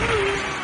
Woo-hoo!